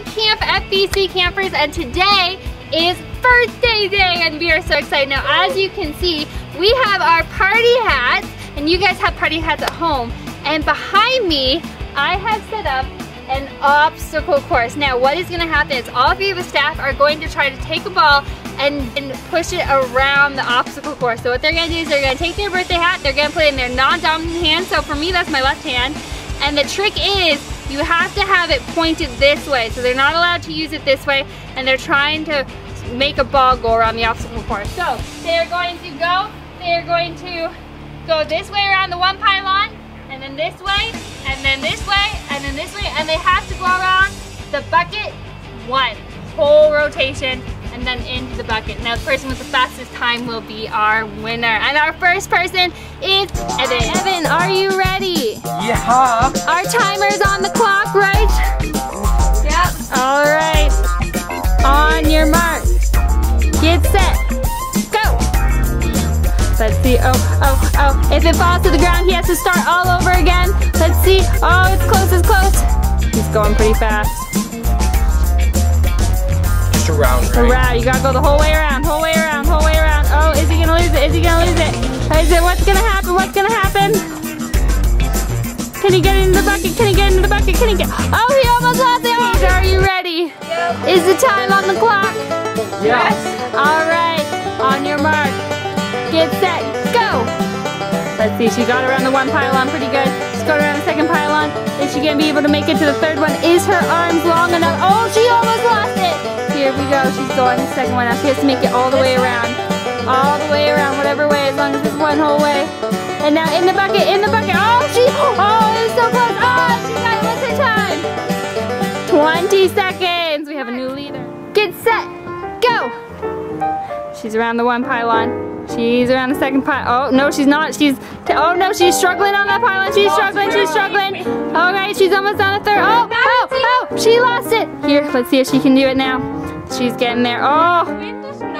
camp FBC campers and today is birthday day and we are so excited. Now as you can see, we have our party hats and you guys have party hats at home and behind me, I have set up an obstacle course. Now what is gonna happen is all of you the staff are going to try to take a ball and, and, push it around the obstacle course. So what they're gonna do is they're gonna take their birthday hat, they're gonna put it in their non-dominant hand. So for me, that's my left hand. And the trick is you have to have it pointed this way. So they're not allowed to use it this way and they're trying to make a ball go around the obstacle course. So they're going to go, they're going to go this way around the one pylon and then this way and then this way and then this way and they have to go around the bucket one whole rotation and then into the bucket. Now the person with the fastest time will be our winner. And our first person is Evan. Evan, are you ready? Yeah. Our timer's on the clock, right? Yep. All right. On your mark. Get set. Go. Let's see. Oh, oh, oh. If it falls to the ground, he has to start all over again. Let's see. Oh, it's close, it's close. He's going pretty fast. Just around, right? Around. You gotta go the whole way around, whole way around, whole way around. Oh, is he gonna lose it? Is he gonna lose it? Is it? What's gonna happen? What's gonna happen? Can he get into the bucket? Can he get into the bucket? Can he get? Oh, he almost lost it. Are you ready? Yep. Is the time on the clock? Yes. All right. On your mark. Get set. Go. Let's see. She got around the one pylon pretty good. She's going around the second pylon. Is she gonna be able to make it to the third one? Is her arms long enough? Oh, she almost lost it. Here we go. She's going the second one now. She has to make it all the way around. All the way around, whatever way, as long as it's one whole way. And now in the bucket, in the bucket. Oh, she, oh, it was so close. Oh, she got it. What's her time? 20 seconds. We have a new leader. Get set. Go. She's around the one pylon. She's around the second pylon. Oh, no, she's not. She's, oh no, she's struggling on that pylon. She's oh, struggling, she's struggling. All right, she's almost on the third. Oh, oh, oh, she lost it. Here, let's see if she can do it now. She's getting there. Oh,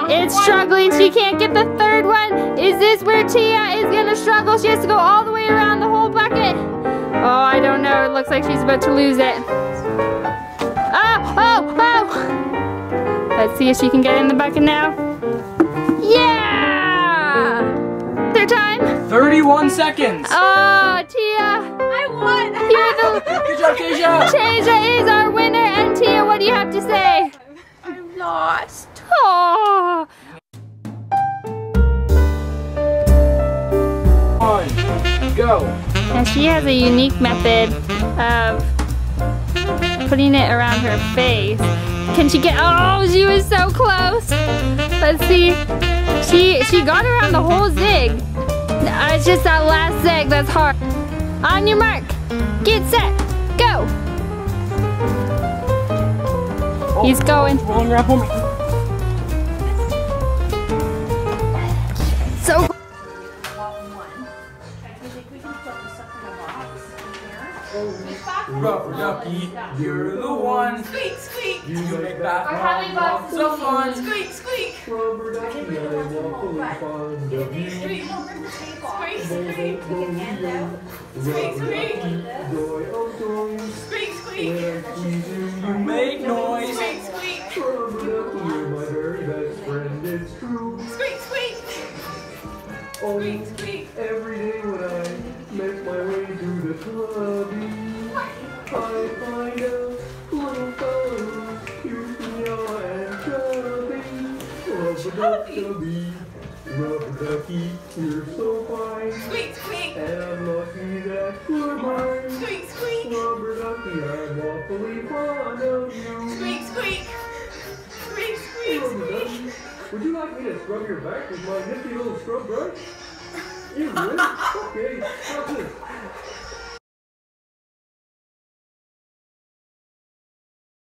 it's struggling. She can't get the third one. Is this where Tia is gonna struggle? She has to go all the way around the whole bucket. Oh, I don't know. It looks like she's about to lose it. Oh, oh, oh. Let's see if she can get in the bucket now. Yeah! Their time? 31 seconds. Oh, Tia. I won. You're the... Good job, Tasia. Lost. Oh. Go. Now she has a unique method of putting it around her face. Can she get, oh, she was so close. Let's see. She she got around the whole zig. Uh, It's just that last zig that's hard. On your mark, get set, go. He's going. Rolling around for me. Rubber ducky, you're the one. Squeak, squeak. You make We're having that lots so fun. Squeak, squeak. Rubber ducky, I'm awfully fond of you. Squeak, squeak, squeak. Rubber squeak. ducky, joy of joy. Squeak, squeak. When I you, You make noise. Squeak, squeak. Rubber ducky, you're my very best friend, it's true. Squeak, squeak. Oh, Squeak, squeak. every day when I make my way through the clubby, I find a little fellow, cute and and chubby. Rubber ducky, rubber ducky, you're so fine. Squeak, squeak. And I'm lucky that you're mine. Squeak, squeak. Rubber ducky, I'm awfully fond of you. Squeak, squeak. Squeak, squeak, squeak. Would you like me to scrub your back with my nifty little scrub brush? You would? Okay, how's this?